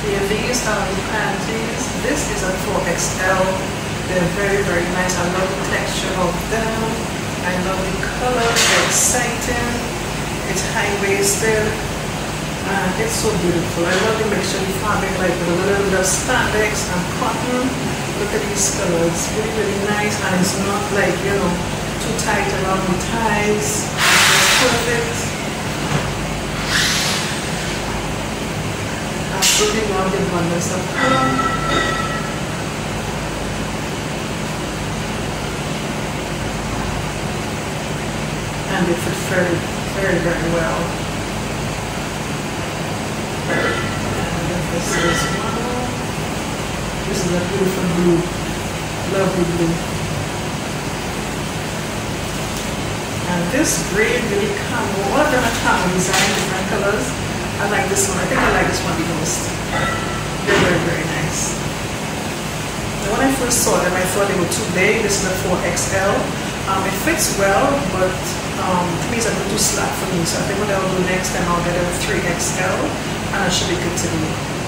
Yeah, these are the panties. This is a 4XL. They're very, very nice. I love the texture of them. I love the color. They're exciting. It's high-waisted. And it's so beautiful. I love the mixture of fabric, like with a little bit of spandex and cotton. Look at these colors. Really, really nice. And it's not like, you know, too tight around the thighs. It's perfect. The abundance of and they fit very, very, very well. And this is. This is a beautiful blue, lovely blue. And this green really camo, all of them are camo design, different colors. I like this one. I think I like this one the most. Very, very, very nice. When I first saw them, I thought they were too big. This is a 4XL. Um, it fits well, but um, to me it's a little too slack for me. So I think what I'll do next time, I'll get a 3XL and I should be good to go.